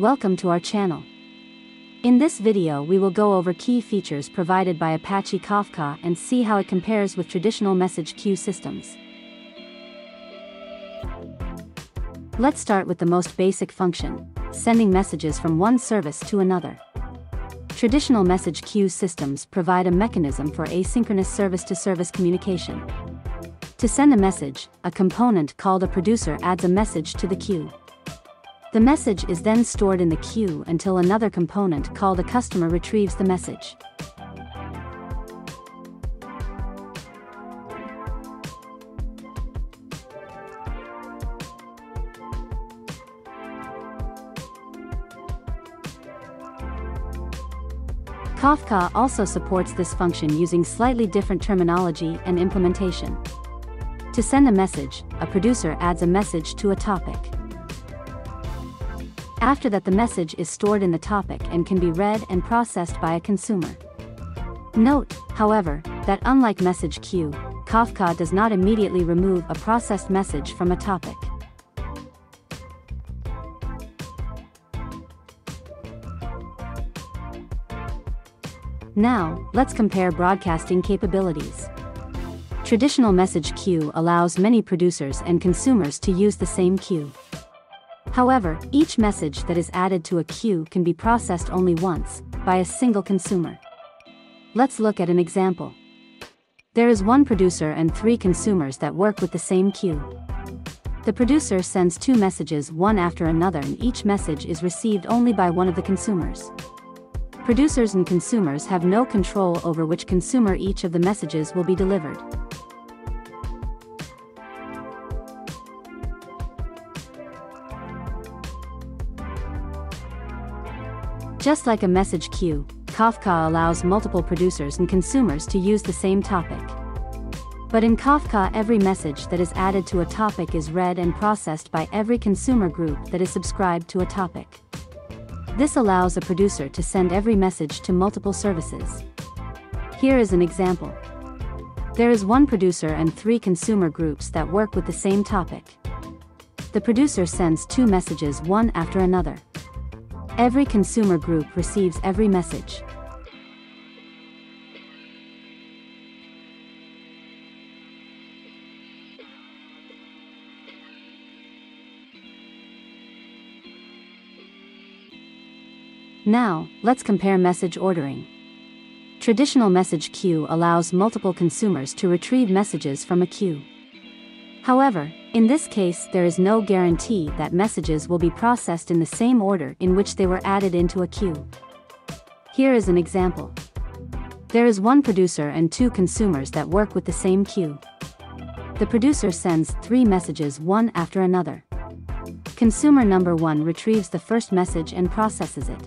welcome to our channel. In this video we will go over key features provided by Apache Kafka and see how it compares with traditional message queue systems. Let's start with the most basic function, sending messages from one service to another. Traditional message queue systems provide a mechanism for asynchronous service-to-service communication. To send a message, a component called a producer adds a message to the queue. The message is then stored in the queue until another component called a consumer retrieves the message. Kafka also supports this function using slightly different terminology and implementation. To send a message, a producer adds a message to a topic. After that the message is stored in the topic and can be read and processed by a consumer. Note, however, that unlike message queue, Kafka does not immediately remove a processed message from a topic. Now, let's compare broadcasting capabilities. Traditional message queue allows many producers and consumers to use the same queue. However, each message that is added to a queue can be processed only once, by a single consumer. Let's look at an example. There is one producer and three consumers that work with the same queue. The producer sends two messages one after another and each message is received only by one of the consumers. Producers and consumers have no control over which consumer each of the messages will be delivered. Just like a message queue, Kafka allows multiple producers and consumers to use the same topic. But in Kafka every message that is added to a topic is read and processed by every consumer group that is subscribed to a topic. This allows a producer to send every message to multiple services. Here is an example. There is one producer and three consumer groups that work with the same topic. The producer sends two messages one after another. Every consumer group receives every message. Now, let's compare message ordering. Traditional message queue allows multiple consumers to retrieve messages from a queue. However, in this case there is no guarantee that messages will be processed in the same order in which they were added into a queue. Here is an example. There is one producer and two consumers that work with the same queue. The producer sends three messages one after another. Consumer number 1 retrieves the first message and processes it.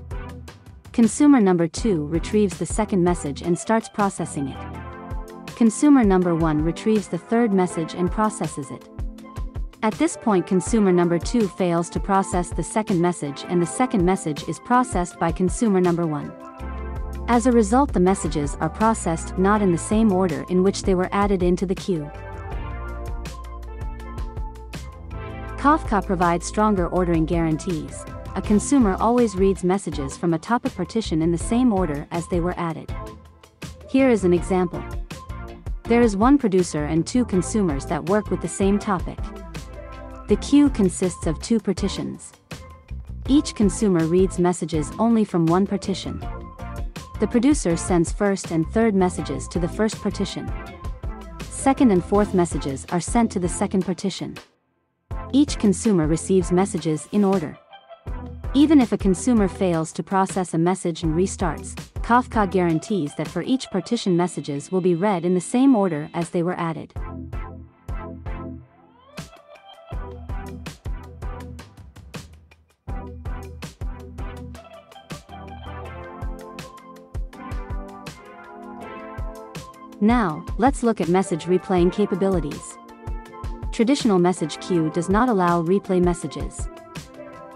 Consumer number 2 retrieves the second message and starts processing it. Consumer number 1 retrieves the third message and processes it. At this point consumer number 2 fails to process the second message and the second message is processed by consumer number 1. As a result the messages are processed not in the same order in which they were added into the queue. Kafka provides stronger ordering guarantees. A consumer always reads messages from a topic partition in the same order as they were added. Here is an example. There is one producer and two consumers that work with the same topic. The queue consists of two partitions. Each consumer reads messages only from one partition. The producer sends first and third messages to the first partition. Second and fourth messages are sent to the second partition. Each consumer receives messages in order. Even if a consumer fails to process a message and restarts, Kafka guarantees that for each partition messages will be read in the same order as they were added. Now, let's look at message replaying capabilities. Traditional message queue does not allow replay messages.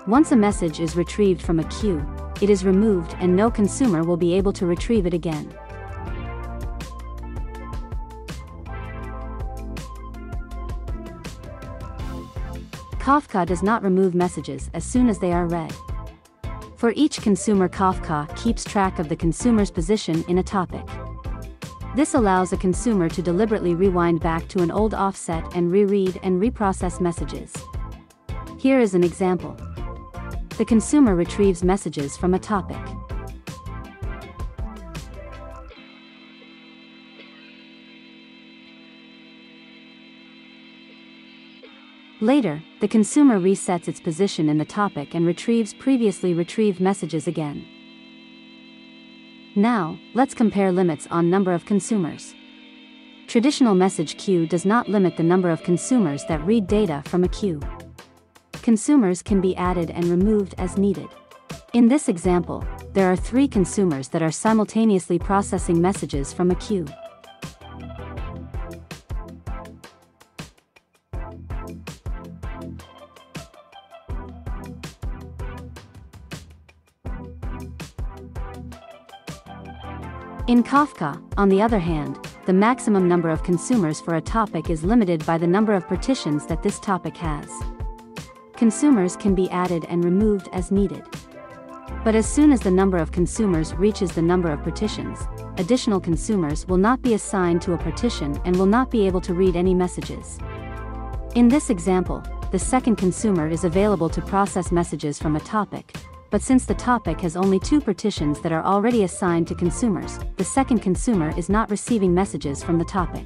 Once a message is retrieved from a queue, it is removed and no consumer will be able to retrieve it again. Kafka does not remove messages as soon as they are read. For each consumer Kafka keeps track of the consumer's position in a topic. This allows a consumer to deliberately rewind back to an old offset and reread and reprocess messages. Here is an example. The consumer retrieves messages from a topic. Later, the consumer resets its position in the topic and retrieves previously retrieved messages again. Now, let's compare limits on number of consumers. Traditional message queue does not limit the number of consumers that read data from a queue. Consumers can be added and removed as needed. In this example, there are three consumers that are simultaneously processing messages from a queue. In Kafka, on the other hand, the maximum number of consumers for a topic is limited by the number of partitions that this topic has. Consumers can be added and removed as needed. But as soon as the number of consumers reaches the number of partitions, additional consumers will not be assigned to a partition and will not be able to read any messages. In this example, the second consumer is available to process messages from a topic, but since the topic has only two partitions that are already assigned to consumers, the second consumer is not receiving messages from the topic.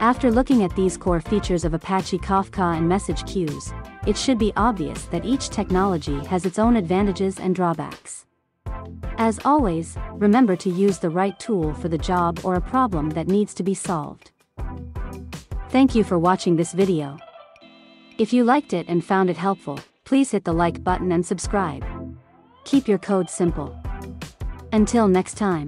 After looking at these core features of Apache Kafka and message queues, it should be obvious that each technology has its own advantages and drawbacks. As always, remember to use the right tool for the job or a problem that needs to be solved. Thank you for watching this video. If you liked it and found it helpful, please hit the like button and subscribe. Keep your code simple. Until next time.